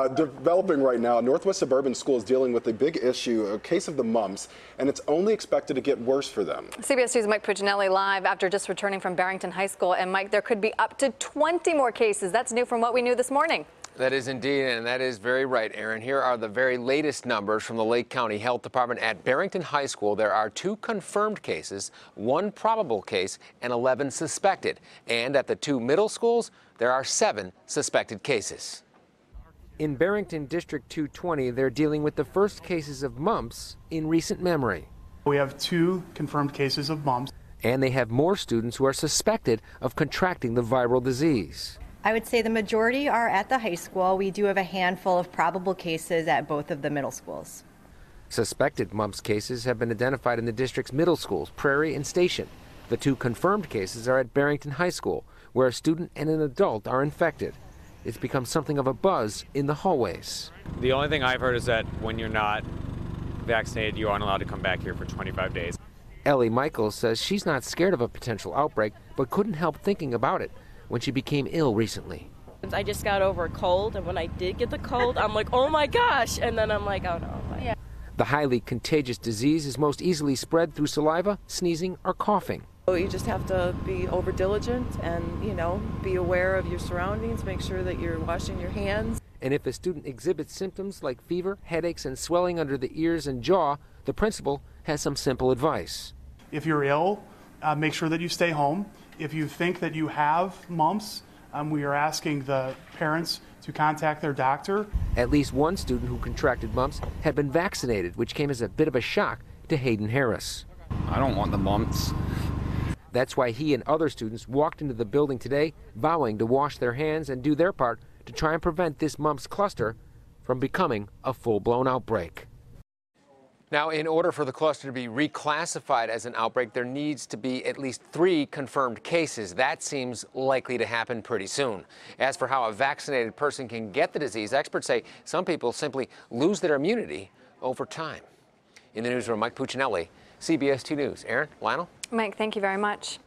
Uh, developing right now, Northwest Suburban School is dealing with a big issue, a case of the mumps, and it's only expected to get worse for them. CBS News' Mike Puccinelli live after just returning from Barrington High School. And Mike, there could be up to 20 more cases. That's new from what we knew this morning. That is indeed, and that is very right, Aaron. Here are the very latest numbers from the Lake County Health Department. At Barrington High School, there are two confirmed cases, one probable case, and 11 suspected. And at the two middle schools, there are seven suspected cases. In Barrington District 220, they're dealing with the first cases of mumps in recent memory. We have two confirmed cases of mumps. And they have more students who are suspected of contracting the viral disease. I would say the majority are at the high school. We do have a handful of probable cases at both of the middle schools. Suspected mumps cases have been identified in the district's middle schools, Prairie and Station. The two confirmed cases are at Barrington High School, where a student and an adult are infected it's become something of a buzz in the hallways. The only thing I've heard is that when you're not vaccinated, you aren't allowed to come back here for 25 days. Ellie Michaels says she's not scared of a potential outbreak, but couldn't help thinking about it when she became ill recently. I just got over a cold, and when I did get the cold, I'm like, oh my gosh, and then I'm like, oh no. Yeah. The highly contagious disease is most easily spread through saliva, sneezing, or coughing. You just have to be over diligent and, you know, be aware of your surroundings, make sure that you're washing your hands. And if a student exhibits symptoms like fever, headaches, and swelling under the ears and jaw, the principal has some simple advice. If you're ill, uh, make sure that you stay home. If you think that you have mumps, um, we are asking the parents to contact their doctor. At least one student who contracted mumps had been vaccinated, which came as a bit of a shock to Hayden Harris. I don't want the mumps. That's why he and other students walked into the building today vowing to wash their hands and do their part to try and prevent this mumps cluster from becoming a full-blown outbreak. Now, in order for the cluster to be reclassified as an outbreak, there needs to be at least three confirmed cases. That seems likely to happen pretty soon. As for how a vaccinated person can get the disease, experts say some people simply lose their immunity over time. In the newsroom, Mike Puccinelli, CBS 2 News. Aaron, Lionel? Mike, thank you very much.